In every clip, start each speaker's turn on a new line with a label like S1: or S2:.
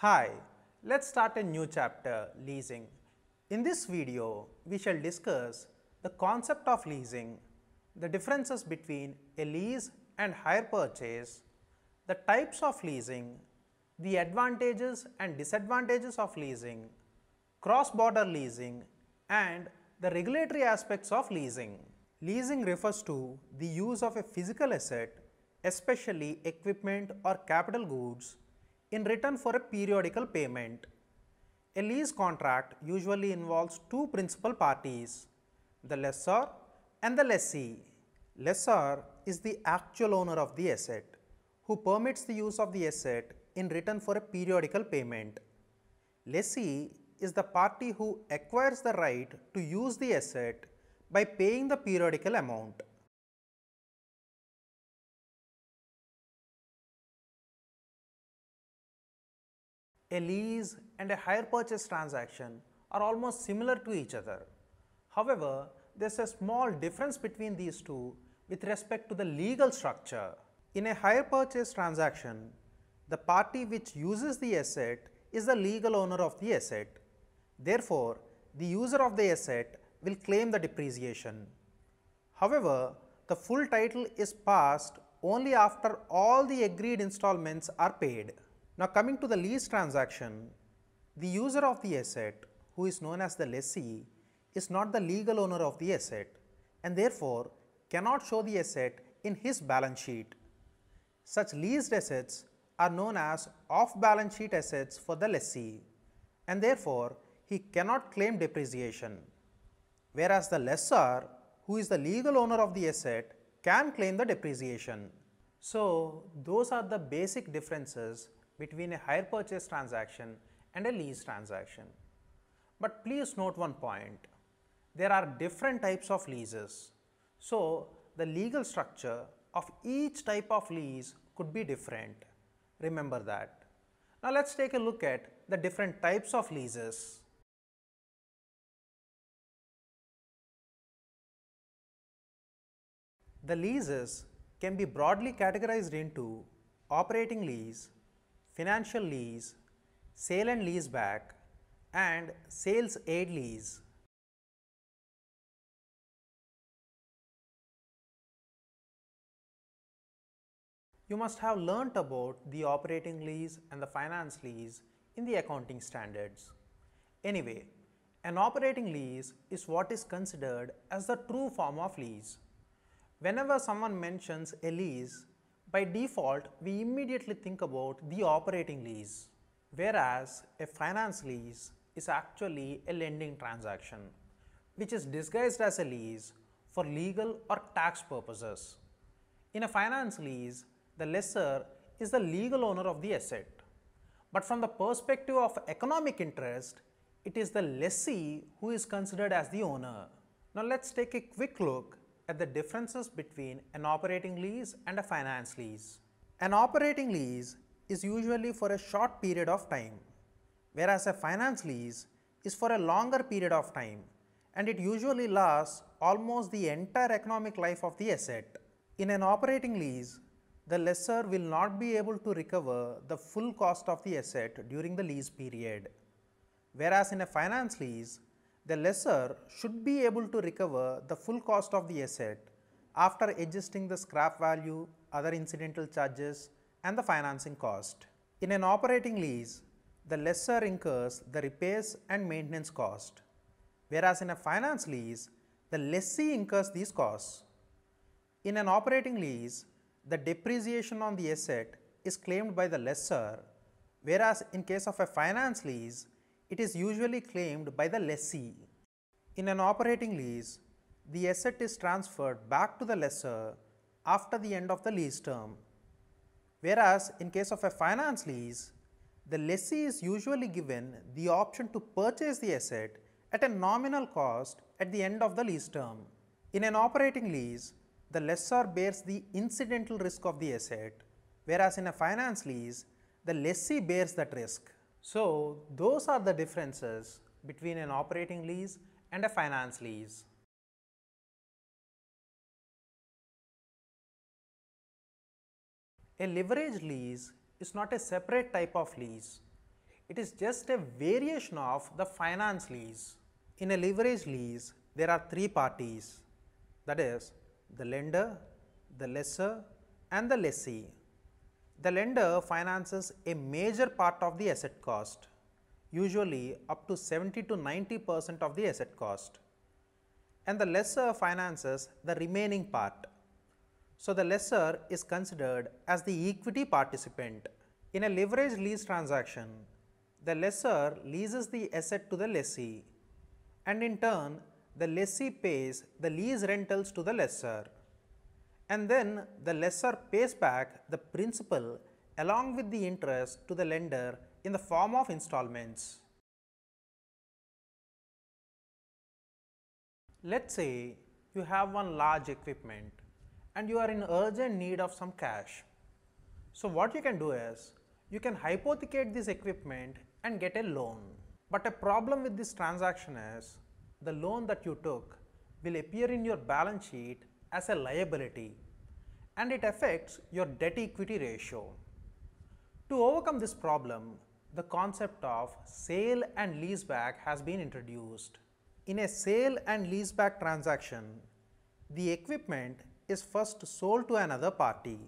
S1: Hi, let's start a new chapter, leasing. In this video, we shall discuss the concept of leasing, the differences between a lease and hire purchase, the types of leasing, the advantages and disadvantages of leasing, cross-border leasing and the regulatory aspects of leasing. Leasing refers to the use of a physical asset, especially equipment or capital goods, in return for a periodical payment. A lease contract usually involves two principal parties, the lessor and the lessee. Lessor is the actual owner of the asset, who permits the use of the asset in return for a periodical payment. Lessee is the party who acquires the right to use the asset by paying the periodical amount. A lease and a hire purchase transaction are almost similar to each other. However, there is a small difference between these two with respect to the legal structure. In a hire purchase transaction, the party which uses the asset is the legal owner of the asset. Therefore, the user of the asset will claim the depreciation. However, the full title is passed only after all the agreed installments are paid. Now coming to the lease transaction, the user of the asset who is known as the lessee is not the legal owner of the asset and therefore cannot show the asset in his balance sheet. Such leased assets are known as off balance sheet assets for the lessee and therefore he cannot claim depreciation. Whereas the lessor who is the legal owner of the asset can claim the depreciation. So those are the basic differences between a hire purchase transaction and a lease transaction. But please note one point, there are different types of leases. So the legal structure of each type of lease could be different. Remember that. Now let's take a look at the different types of leases. The leases can be broadly categorized into operating lease, financial lease, sale and lease back and sales aid lease. You must have learnt about the operating lease and the finance lease in the accounting standards. Anyway, an operating lease is what is considered as the true form of lease. Whenever someone mentions a lease, by default we immediately think about the operating lease, whereas a finance lease is actually a lending transaction, which is disguised as a lease for legal or tax purposes. In a finance lease, the lessor is the legal owner of the asset. But from the perspective of economic interest, it is the lessee who is considered as the owner. Now let's take a quick look at the differences between an operating lease and a finance lease. An operating lease is usually for a short period of time, whereas a finance lease is for a longer period of time and it usually lasts almost the entire economic life of the asset. In an operating lease, the lessor will not be able to recover the full cost of the asset during the lease period. Whereas in a finance lease, the lessor should be able to recover the full cost of the asset after adjusting the scrap value, other incidental charges and the financing cost. In an operating lease, the lessor incurs the repairs and maintenance cost, whereas in a finance lease, the lessee incurs these costs. In an operating lease, the depreciation on the asset is claimed by the lessor, whereas in case of a finance lease, it is usually claimed by the lessee. In an operating lease, the asset is transferred back to the lessor after the end of the lease term. Whereas in case of a finance lease, the lessee is usually given the option to purchase the asset at a nominal cost at the end of the lease term. In an operating lease, the lessor bears the incidental risk of the asset, whereas in a finance lease, the lessee bears that risk. So, those are the differences between an operating lease and a finance lease. A leverage lease is not a separate type of lease. It is just a variation of the finance lease. In a leverage lease, there are three parties that is the lender, the lessor and the lessee. The lender finances a major part of the asset cost, usually up to 70 to 90 percent of the asset cost and the lessor finances the remaining part. So, the lessor is considered as the equity participant. In a leveraged lease transaction, the lessor leases the asset to the lessee and in turn the lessee pays the lease rentals to the lessor and then the lessor pays back the principal along with the interest to the lender in the form of installments. Let's say you have one large equipment and you are in urgent need of some cash. So what you can do is you can hypothecate this equipment and get a loan. But a problem with this transaction is the loan that you took will appear in your balance sheet as a liability and it affects your debt equity ratio. To overcome this problem, the concept of sale and leaseback has been introduced. In a sale and leaseback transaction, the equipment is first sold to another party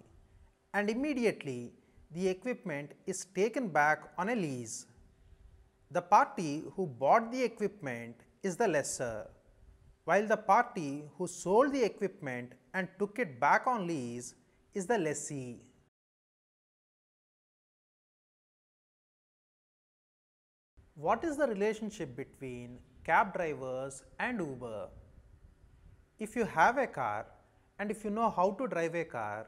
S1: and immediately the equipment is taken back on a lease. The party who bought the equipment is the lessor, while the party who sold the equipment and took it back on lease is the lessee. What is the relationship between cab drivers and Uber? If you have a car and if you know how to drive a car,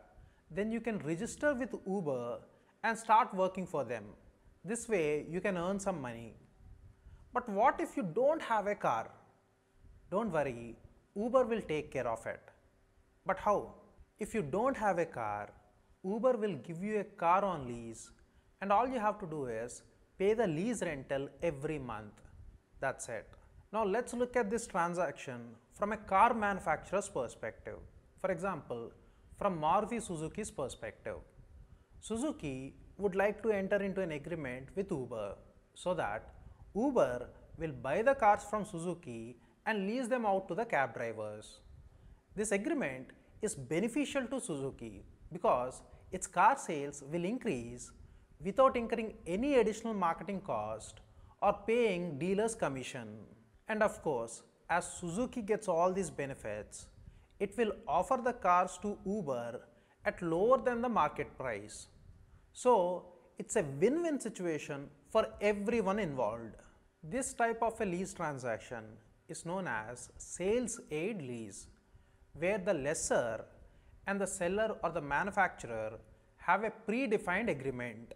S1: then you can register with Uber and start working for them. This way you can earn some money. But what if you don't have a car? Don't worry, Uber will take care of it. But how? If you don't have a car, Uber will give you a car on lease and all you have to do is pay the lease rental every month. That's it. Now let's look at this transaction from a car manufacturer's perspective. For example, from Maruti Suzuki's perspective. Suzuki would like to enter into an agreement with Uber so that Uber will buy the cars from Suzuki and lease them out to the cab drivers. This agreement is beneficial to Suzuki because its car sales will increase without incurring any additional marketing cost or paying dealers commission. And of course, as Suzuki gets all these benefits, it will offer the cars to Uber at lower than the market price. So, it's a win-win situation for everyone involved. This type of a lease transaction is known as sales aid lease, where the lessor and the seller or the manufacturer have a predefined agreement.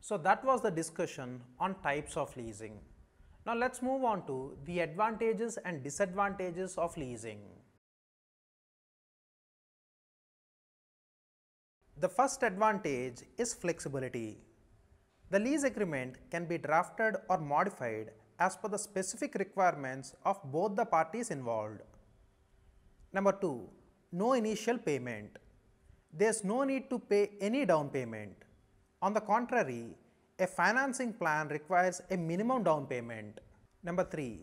S1: So that was the discussion on types of leasing. Now let's move on to the advantages and disadvantages of leasing. The first advantage is flexibility. The lease agreement can be drafted or modified as per the specific requirements of both the parties involved. Number 2. No initial payment. There is no need to pay any down payment. On the contrary, a financing plan requires a minimum down payment. Number 3.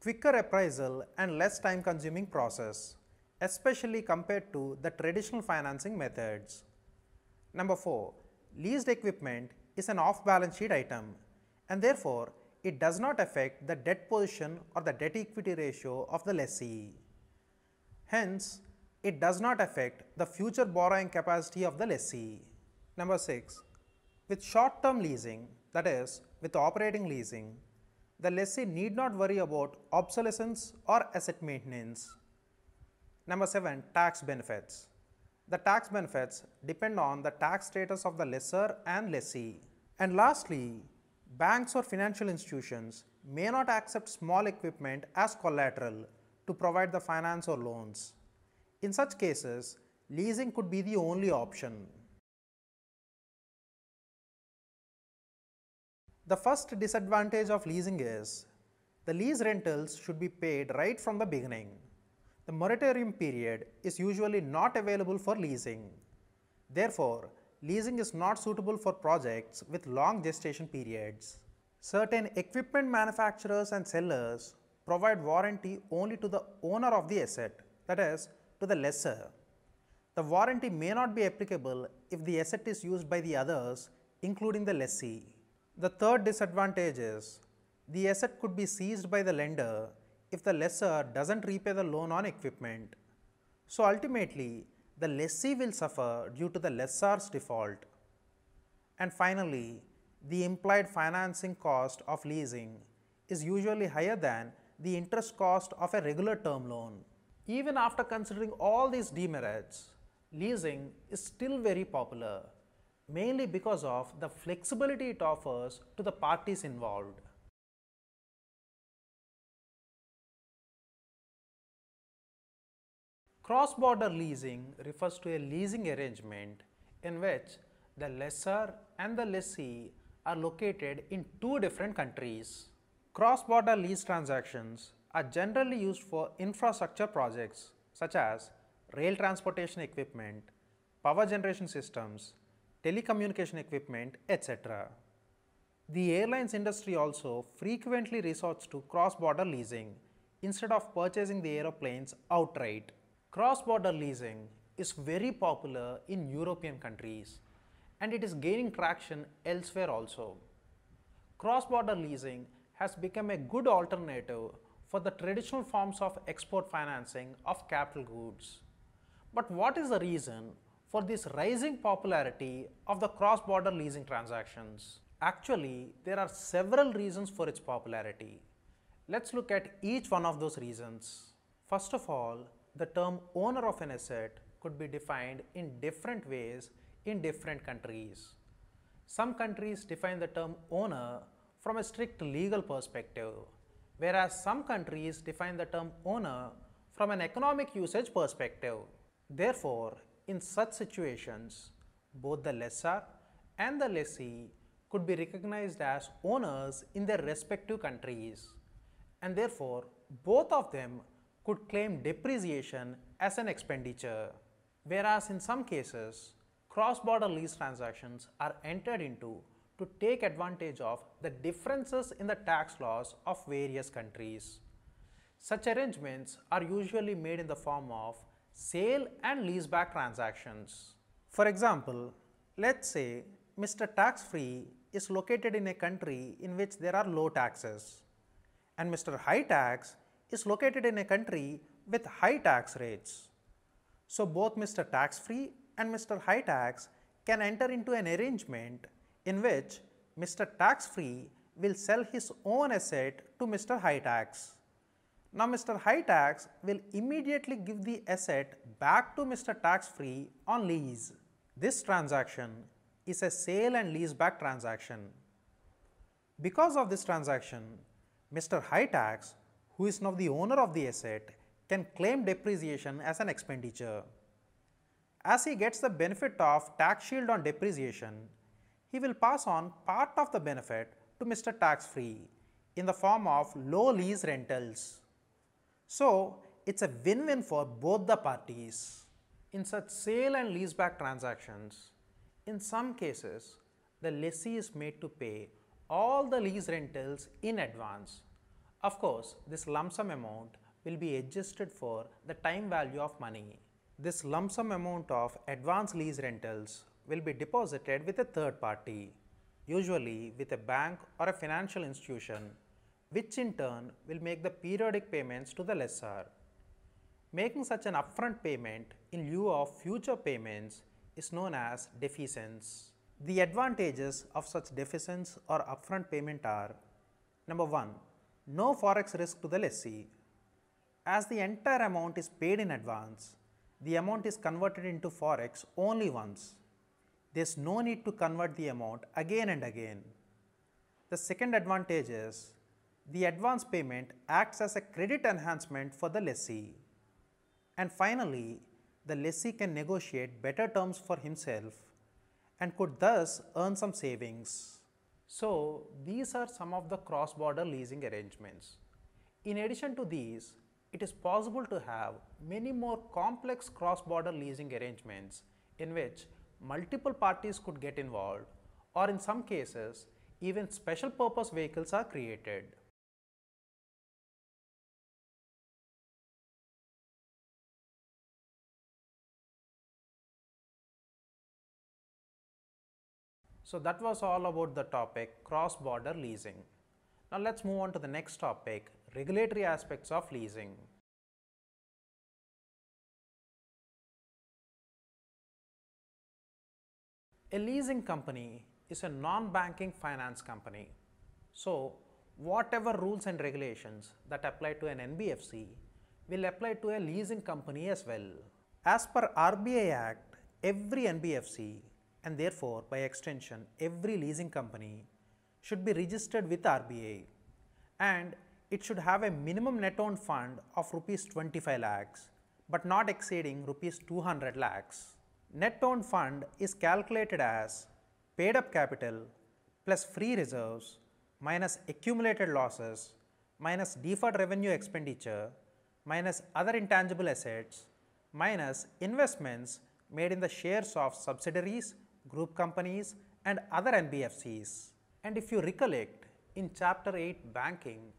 S1: Quicker appraisal and less time consuming process, especially compared to the traditional financing methods. Number 4. Leased equipment is an off balance sheet item and therefore it does not affect the debt position or the debt equity ratio of the lessee. Hence, it does not affect the future borrowing capacity of the lessee. Number 6. With short term leasing, that is, with operating leasing, the lessee need not worry about obsolescence or asset maintenance. Number 7. Tax benefits. The tax benefits depend on the tax status of the lessor and lessee. And lastly, banks or financial institutions may not accept small equipment as collateral to provide the finance or loans. In such cases, leasing could be the only option. The first disadvantage of leasing is The lease rentals should be paid right from the beginning. The moratorium period is usually not available for leasing. Therefore, leasing is not suitable for projects with long gestation periods. Certain equipment manufacturers and sellers provide warranty only to the owner of the asset, that is, to the lessor. The warranty may not be applicable if the asset is used by the others, including the lessee. The third disadvantage is the asset could be seized by the lender if the lessor doesn't repay the loan on equipment. So ultimately, the lessee will suffer due to the lessor's default. And finally, the implied financing cost of leasing is usually higher than the interest cost of a regular term loan. Even after considering all these demerits, leasing is still very popular, mainly because of the flexibility it offers to the parties involved. Cross-border leasing refers to a leasing arrangement in which the lessor and the lessee are located in two different countries. Cross-border lease transactions are generally used for infrastructure projects such as rail transportation equipment, power generation systems, telecommunication equipment, etc. The airlines industry also frequently resorts to cross-border leasing instead of purchasing the aeroplanes outright. Cross-border leasing is very popular in European countries and it is gaining traction elsewhere also. Cross-border leasing has become a good alternative for the traditional forms of export financing of capital goods. But what is the reason for this rising popularity of the cross-border leasing transactions? Actually, there are several reasons for its popularity. Let's look at each one of those reasons. First of all, the term owner of an asset could be defined in different ways in different countries. Some countries define the term owner from a strict legal perspective, whereas some countries define the term owner from an economic usage perspective. Therefore, in such situations, both the lessor and the lessee could be recognized as owners in their respective countries and therefore both of them could claim depreciation as an expenditure, whereas in some cases, cross-border lease transactions are entered into to take advantage of the differences in the tax laws of various countries. Such arrangements are usually made in the form of sale and leaseback transactions. For example, let's say Mr. Tax Free is located in a country in which there are low taxes and Mr. High Tax is located in a country with high tax rates. So both Mr. Tax Free and Mr. High Tax can enter into an arrangement in which Mr. Tax Free will sell his own asset to Mr. High Tax. Now Mr. High Tax will immediately give the asset back to Mr. Tax Free on lease. This transaction is a sale and lease back transaction. Because of this transaction, Mr. High Tax who is now the owner of the asset, can claim depreciation as an expenditure. As he gets the benefit of tax shield on depreciation, he will pass on part of the benefit to Mr. Tax Free in the form of low lease rentals. So, it's a win-win for both the parties. In such sale and leaseback transactions, in some cases, the lessee is made to pay all the lease rentals in advance of course, this lump sum amount will be adjusted for the time value of money. This lump sum amount of advance lease rentals will be deposited with a third party, usually with a bank or a financial institution, which in turn will make the periodic payments to the lessor. Making such an upfront payment in lieu of future payments is known as defeasance. The advantages of such defeasance or upfront payment are Number 1 no forex risk to the lessee. As the entire amount is paid in advance, the amount is converted into forex only once. There is no need to convert the amount again and again. The second advantage is the advance payment acts as a credit enhancement for the lessee. And finally, the lessee can negotiate better terms for himself and could thus earn some savings. So these are some of the cross-border leasing arrangements. In addition to these, it is possible to have many more complex cross-border leasing arrangements in which multiple parties could get involved or in some cases even special purpose vehicles are created. So that was all about the topic cross-border leasing. Now let's move on to the next topic, regulatory aspects of leasing. A leasing company is a non-banking finance company. So whatever rules and regulations that apply to an NBFC will apply to a leasing company as well. As per RBI Act, every NBFC and therefore by extension every leasing company should be registered with RBI and it should have a minimum net owned fund of rupees 25 lakhs but not exceeding rupees 200 lakhs. Net owned fund is calculated as paid up capital plus free reserves minus accumulated losses minus deferred revenue expenditure minus other intangible assets minus investments made in the shares of subsidiaries, group companies and other NBFCs. And if you recollect in chapter 8 banking,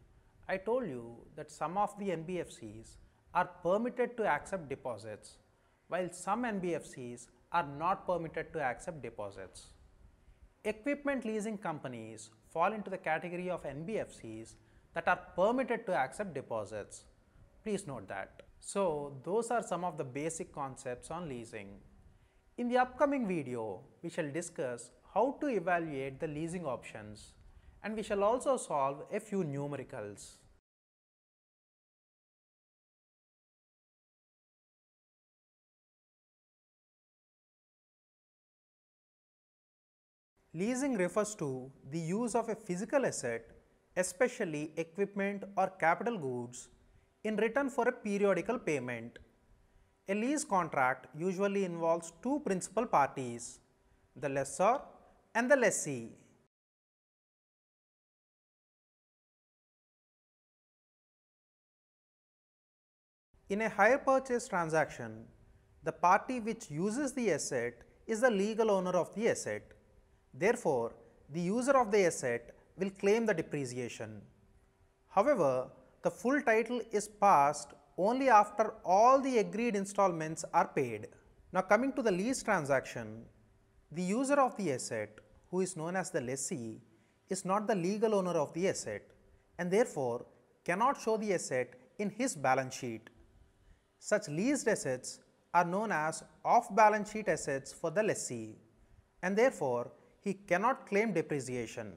S1: I told you that some of the NBFCs are permitted to accept deposits while some NBFCs are not permitted to accept deposits. Equipment leasing companies fall into the category of NBFCs that are permitted to accept deposits. Please note that. So those are some of the basic concepts on leasing. In the upcoming video, we shall discuss how to evaluate the leasing options and we shall also solve a few numericals. Leasing refers to the use of a physical asset, especially equipment or capital goods, in return for a periodical payment. A lease contract usually involves two principal parties, the lessor and the lessee. In a hire purchase transaction, the party which uses the asset is the legal owner of the asset. Therefore, the user of the asset will claim the depreciation. However, the full title is passed only after all the agreed installments are paid. Now coming to the lease transaction, the user of the asset who is known as the lessee is not the legal owner of the asset and therefore cannot show the asset in his balance sheet. Such leased assets are known as off balance sheet assets for the lessee and therefore he cannot claim depreciation.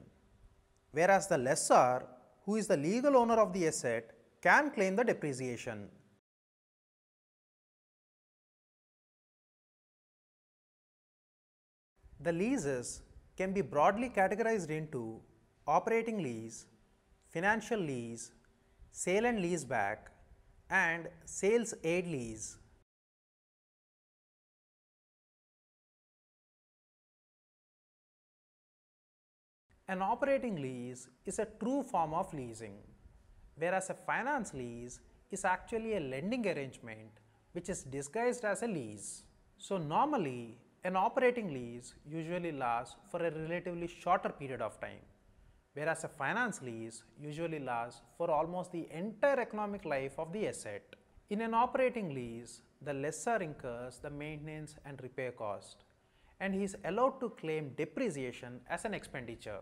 S1: Whereas the lessor who is the legal owner of the asset can claim the depreciation. The leases can be broadly categorized into operating lease, financial lease, sale and lease back and sales aid lease. An operating lease is a true form of leasing, whereas a finance lease is actually a lending arrangement which is disguised as a lease. So normally an operating lease usually lasts for a relatively shorter period of time, whereas a finance lease usually lasts for almost the entire economic life of the asset. In an operating lease, the lessor incurs the maintenance and repair cost and he is allowed to claim depreciation as an expenditure.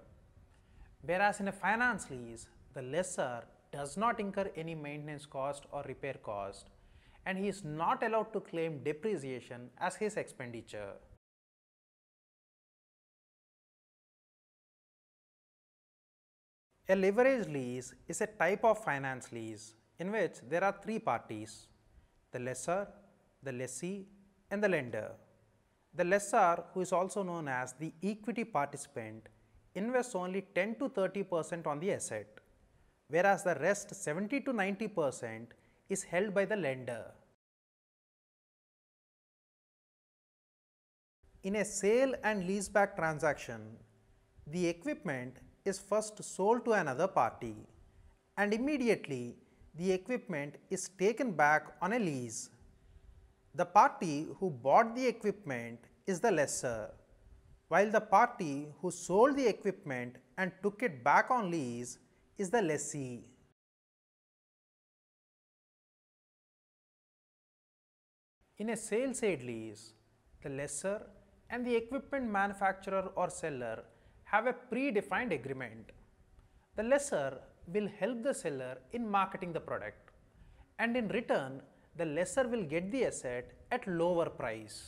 S1: Whereas in a finance lease, the lessor does not incur any maintenance cost or repair cost and he is not allowed to claim depreciation as his expenditure. A leverage lease is a type of finance lease in which there are three parties, the lessor, the lessee and the lender. The lessor who is also known as the equity participant invests only 10 to 30 percent on the asset, whereas the rest 70 to 90 percent is held by the lender. In a sale and leaseback transaction, the equipment is first sold to another party and immediately the equipment is taken back on a lease. The party who bought the equipment is the lessor, while the party who sold the equipment and took it back on lease is the lessee. In a sales aid lease, the lessor and the equipment manufacturer or seller have a predefined agreement. The lessor will help the seller in marketing the product and in return the lessor will get the asset at lower price.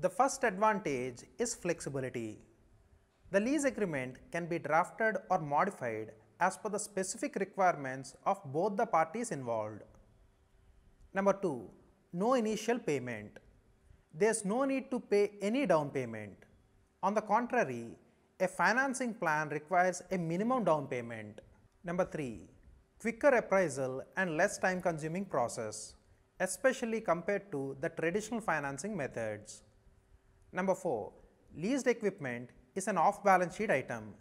S1: The first advantage is flexibility. The lease agreement can be drafted or modified as per the specific requirements of both the parties involved. Number 2. No initial payment. There is no need to pay any down payment. On the contrary, a financing plan requires a minimum down payment. Number 3. Quicker appraisal and less time consuming process, especially compared to the traditional financing methods. Number 4. Leased equipment is an off balance sheet item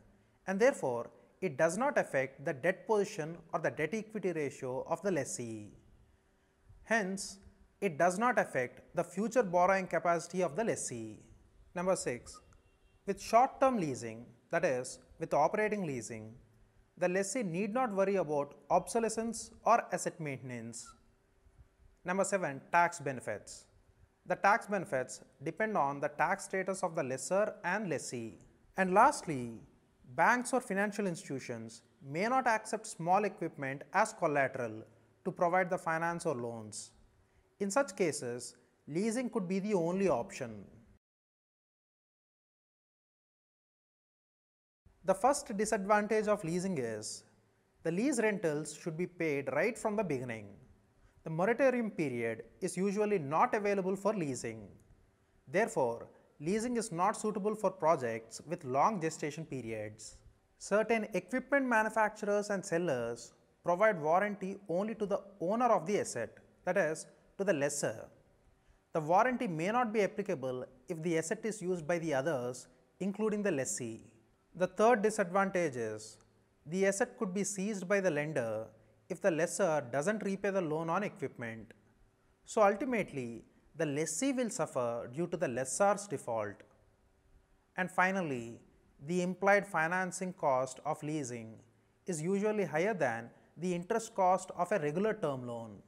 S1: and therefore it does not affect the debt position or the debt equity ratio of the lessee. Hence, it does not affect the future borrowing capacity of the lessee. Number 6. With short term leasing, that is, with operating leasing, the lessee need not worry about obsolescence or asset maintenance. Number 7. Tax benefits. The tax benefits depend on the tax status of the lessor and lessee. And lastly, banks or financial institutions may not accept small equipment as collateral to provide the finance or loans. In such cases, leasing could be the only option. The first disadvantage of leasing is the lease rentals should be paid right from the beginning. The moratorium period is usually not available for leasing. Therefore, leasing is not suitable for projects with long gestation periods. Certain equipment manufacturers and sellers provide warranty only to the owner of the asset, that is, to the lessor. The warranty may not be applicable if the asset is used by the others, including the lessee. The third disadvantage is the asset could be seized by the lender if the lessor doesn't repay the loan on equipment. So ultimately, the lessee will suffer due to the lessor's default. And finally, the implied financing cost of leasing is usually higher than the interest cost of a regular term loan.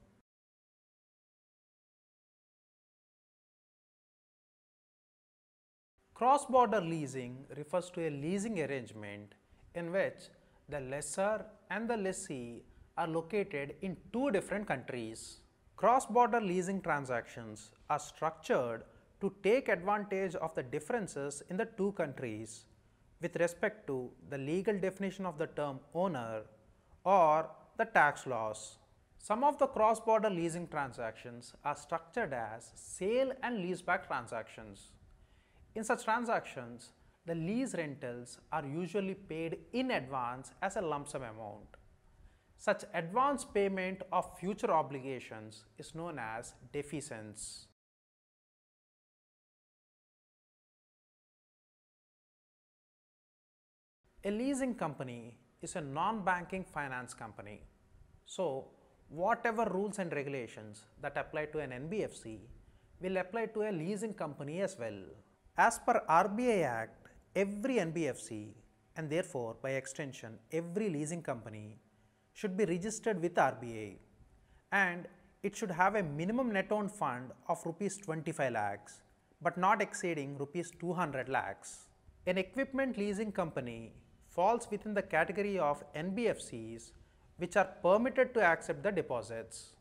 S1: Cross-border leasing refers to a leasing arrangement in which the lessor and the lessee are located in two different countries. Cross-border leasing transactions are structured to take advantage of the differences in the two countries with respect to the legal definition of the term owner or the tax laws. Some of the cross-border leasing transactions are structured as sale and leaseback transactions. In such transactions, the lease rentals are usually paid in advance as a lump sum amount. Such advance payment of future obligations is known as defeasance. A leasing company is a non-banking finance company. So, whatever rules and regulations that apply to an NBFC will apply to a leasing company as well. As per RBI Act, every NBFC and therefore by extension every leasing company should be registered with RBI and it should have a minimum net owned fund of rupees 25 lakhs but not exceeding rupees 200 lakhs. An equipment leasing company falls within the category of NBFCs which are permitted to accept the deposits.